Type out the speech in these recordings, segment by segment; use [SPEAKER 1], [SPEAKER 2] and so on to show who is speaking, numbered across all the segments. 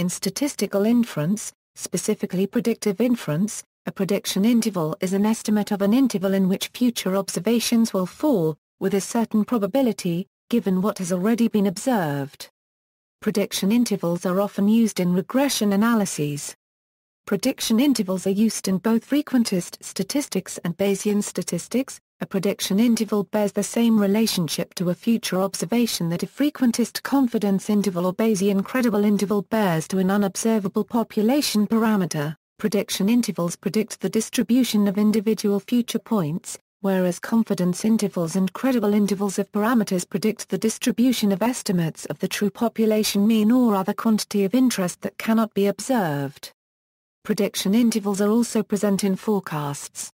[SPEAKER 1] In statistical inference, specifically predictive inference, a prediction interval is an estimate of an interval in which future observations will fall, with a certain probability, given what has already been observed. Prediction intervals are often used in regression analyses. Prediction intervals are used in both frequentist statistics and Bayesian statistics. A prediction interval bears the same relationship to a future observation that a frequentist confidence interval or Bayesian credible interval bears to an unobservable population parameter. Prediction intervals predict the distribution of individual future points, whereas confidence intervals and credible intervals of parameters predict the distribution of estimates of the true population mean or other quantity of interest that cannot be observed. Prediction intervals are also present in forecasts.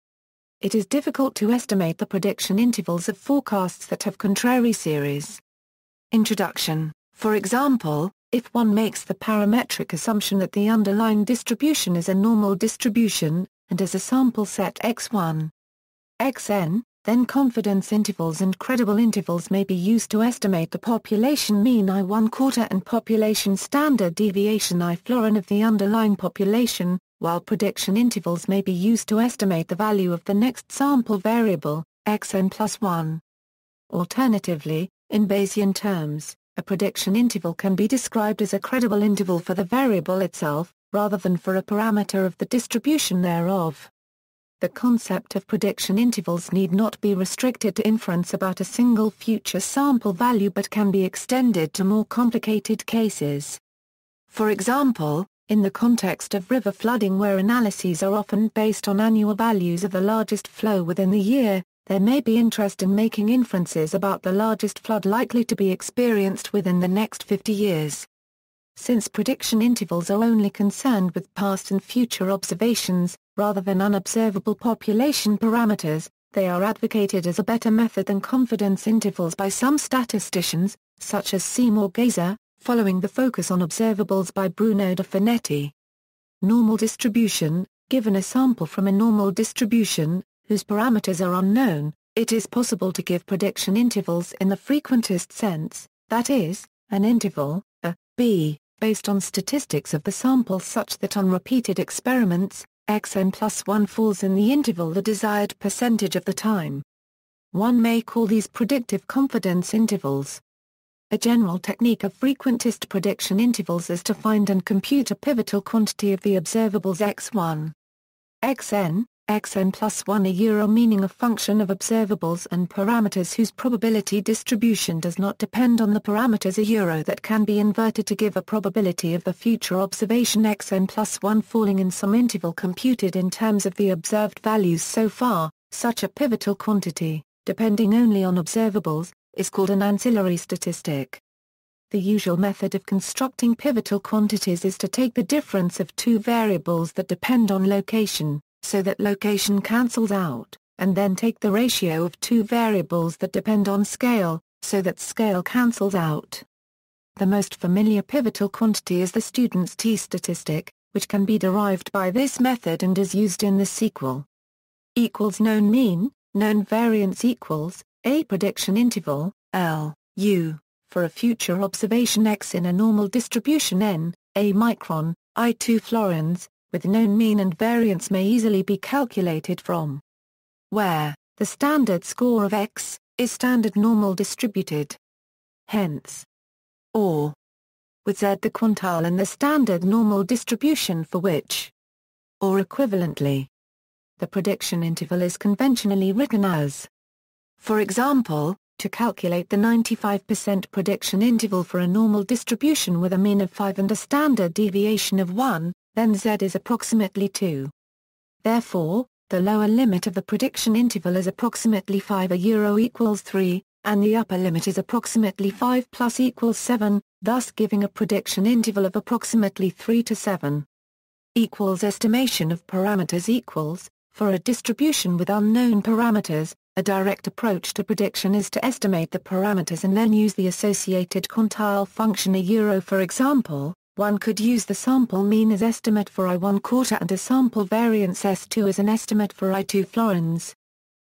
[SPEAKER 1] It is difficult to estimate the prediction intervals of forecasts that have contrary series. Introduction For example, if one makes the parametric assumption that the underlying distribution is a normal distribution, and has a sample set x1, xn, then confidence intervals and credible intervals may be used to estimate the population mean I one quarter and population standard deviation I florin of the underlying population, while prediction intervals may be used to estimate the value of the next sample variable, xn plus 1. Alternatively, in Bayesian terms, a prediction interval can be described as a credible interval for the variable itself, rather than for a parameter of the distribution thereof. The concept of prediction intervals need not be restricted to inference about a single future sample value but can be extended to more complicated cases. For example, in the context of river flooding where analyses are often based on annual values of the largest flow within the year, there may be interest in making inferences about the largest flood likely to be experienced within the next 50 years. Since prediction intervals are only concerned with past and future observations, rather than unobservable population parameters, they are advocated as a better method than confidence intervals by some statisticians, such as Seymour Geisser, following the focus on observables by Bruno De Finetti. Normal distribution Given a sample from a normal distribution, whose parameters are unknown, it is possible to give prediction intervals in the frequentist sense, that is, an interval, a, b, based on statistics of the sample such that on repeated experiments, xn plus 1 falls in the interval the desired percentage of the time. One may call these predictive confidence intervals. A general technique of frequentist prediction intervals is to find and compute a pivotal quantity of the observables x1, xn, xn plus 1 a euro meaning a function of observables and parameters whose probability distribution does not depend on the parameters a euro that can be inverted to give a probability of the future observation. Xn plus 1 falling in some interval computed in terms of the observed values so far, such a pivotal quantity, depending only on observables, is called an ancillary statistic. The usual method of constructing pivotal quantities is to take the difference of two variables that depend on location, so that location cancels out, and then take the ratio of two variables that depend on scale, so that scale cancels out. The most familiar pivotal quantity is the student's t-statistic, which can be derived by this method and is used in the sequel. Equals known mean, known variance equals, a prediction interval, L, U, for a future observation x in a normal distribution n, a micron, I2 florins, with known mean and variance may easily be calculated from where the standard score of x is standard normal distributed. Hence, or with z the quantile in the standard normal distribution for which, or equivalently, the prediction interval is conventionally written as. For example, to calculate the 95% prediction interval for a normal distribution with a mean of 5 and a standard deviation of 1, then z is approximately 2. Therefore, the lower limit of the prediction interval is approximately 5 a euro equals 3, and the upper limit is approximately 5 plus equals 7, thus giving a prediction interval of approximately 3 to 7. Equals estimation of parameters equals, for a distribution with unknown parameters, a direct approach to prediction is to estimate the parameters and then use the associated quantile function a euro for example, one could use the sample mean as estimate for I1 quarter and a sample variance S2 as an estimate for I2 florins.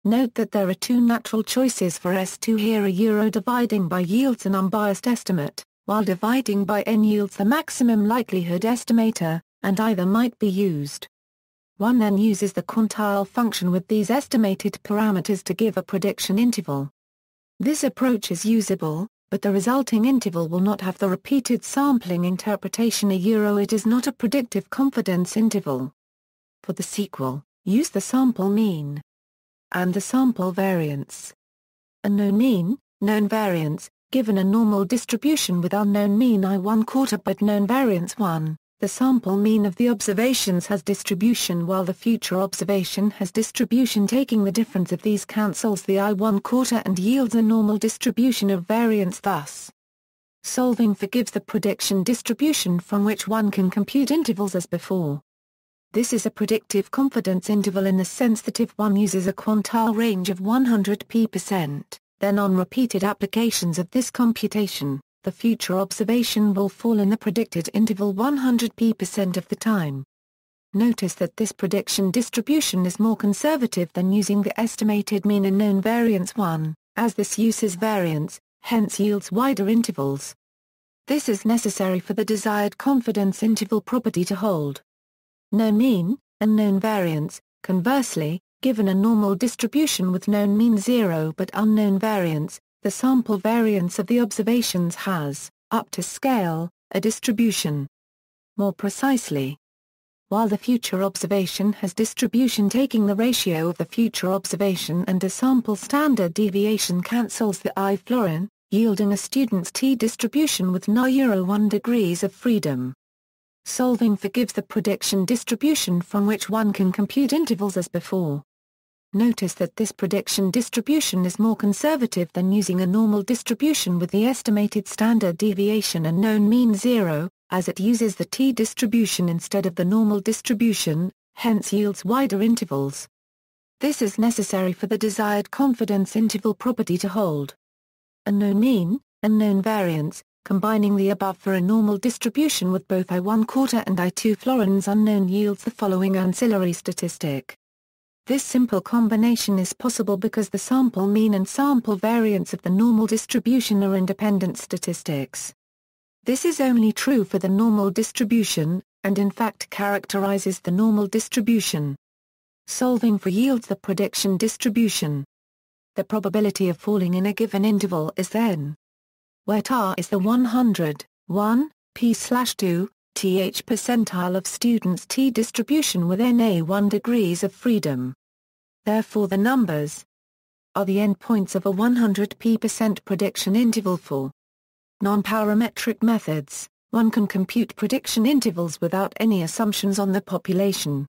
[SPEAKER 1] Note that there are two natural choices for S2 here a euro dividing by yields an unbiased estimate, while dividing by n yields the maximum likelihood estimator, and either might be used. One then uses the quantile function with these estimated parameters to give a prediction interval. This approach is usable, but the resulting interval will not have the repeated sampling interpretation a euro it is not a predictive confidence interval. For the sequel, use the sample mean and the sample variance. A known mean, known variance, given a normal distribution with unknown mean i 1 quarter but known variance 1, the sample mean of the observations has distribution while the future observation has distribution taking the difference of these cancels the i 1 quarter and yields a normal distribution of variance thus. Solving for gives the prediction distribution from which one can compute intervals as before. This is a predictive confidence interval in the sense that if one uses a quantile range of 100 p%, percent, then on repeated applications of this computation, the future observation will fall in the predicted interval 100 p% of the time. Notice that this prediction distribution is more conservative than using the estimated mean and known variance 1, as this uses variance, hence yields wider intervals. This is necessary for the desired confidence interval property to hold. Known mean, and known variance, conversely, Given a normal distribution with known mean zero but unknown variance, the sample variance of the observations has, up to scale, a distribution. More precisely, while the future observation has distribution taking the ratio of the future observation and a sample standard deviation cancels the i florin, yielding a student's t-distribution with no euro 1 degrees of freedom. Solving for gives the prediction distribution from which one can compute intervals as before. Notice that this prediction distribution is more conservative than using a normal distribution with the estimated standard deviation and known mean zero, as it uses the t-distribution instead of the normal distribution, hence yields wider intervals. This is necessary for the desired confidence interval property to hold. A known mean, and known variance, combining the above for a normal distribution with both I1 quarter and I2 florins unknown yields the following ancillary statistic. This simple combination is possible because the sample mean and sample variance of the normal distribution are independent statistics. This is only true for the normal distribution, and in fact characterizes the normal distribution. Solving for yields the prediction distribution. The probability of falling in a given interval is then where ta is the 100, 1, p slash 2, th percentile of students' t-distribution with NA 1 degrees of freedom. Therefore the numbers are the endpoints of a 100 p% percent prediction interval for non-parametric methods. One can compute prediction intervals without any assumptions on the population.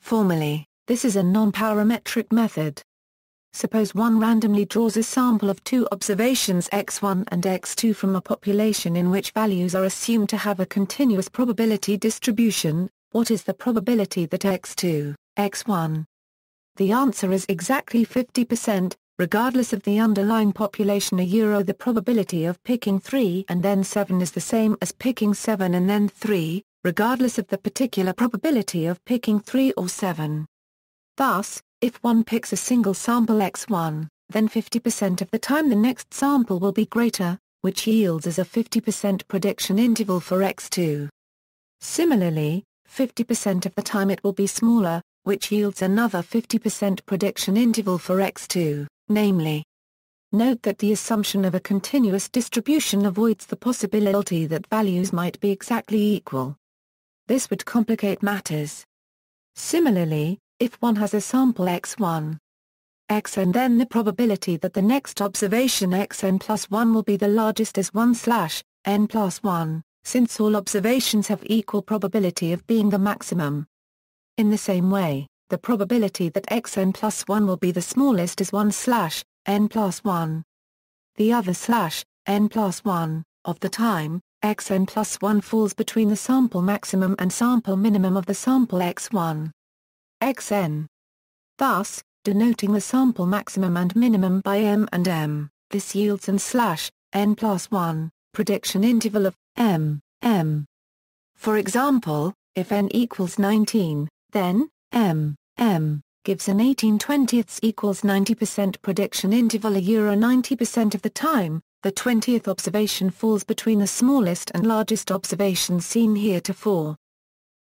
[SPEAKER 1] Formally, this is a non-parametric method. Suppose one randomly draws a sample of two observations x1 and x2 from a population in which values are assumed to have a continuous probability distribution, what is the probability that x2, x1? The answer is exactly 50%, regardless of the underlying population a euro the probability of picking 3 and then 7 is the same as picking 7 and then 3, regardless of the particular probability of picking 3 or 7. Thus, if one picks a single sample x1, then 50% of the time the next sample will be greater, which yields as a 50% prediction interval for x2. Similarly, 50% of the time it will be smaller, which yields another 50% prediction interval for x2, namely. Note that the assumption of a continuous distribution avoids the possibility that values might be exactly equal. This would complicate matters. Similarly, if one has a sample x1, xn then the probability that the next observation xn plus 1 will be the largest is 1 slash, n plus 1, since all observations have equal probability of being the maximum. In the same way, the probability that xn plus 1 will be the smallest is 1 slash, n plus 1. The other slash, n plus 1, of the time, xn plus 1 falls between the sample maximum and sample minimum of the sample x1 xn. Thus, denoting the sample maximum and minimum by m and m, this yields n slash, n plus 1, prediction interval of m, m. For example, if n equals 19, then, m, m, gives an 18 20ths equals 90% prediction interval a euro 90% of the time, the 20th observation falls between the smallest and largest observations seen heretofore.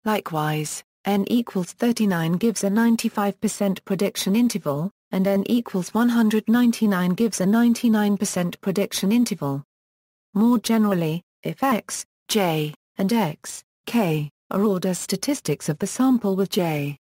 [SPEAKER 1] Likewise, n equals 39 gives a 95% prediction interval, and n equals 199 gives a 99% prediction interval. More generally, if x, j, and x, k, are order statistics of the sample with j,